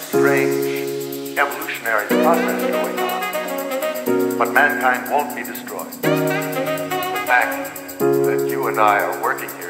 strange evolutionary process going on. But mankind won't be destroyed. The fact that you and I are working here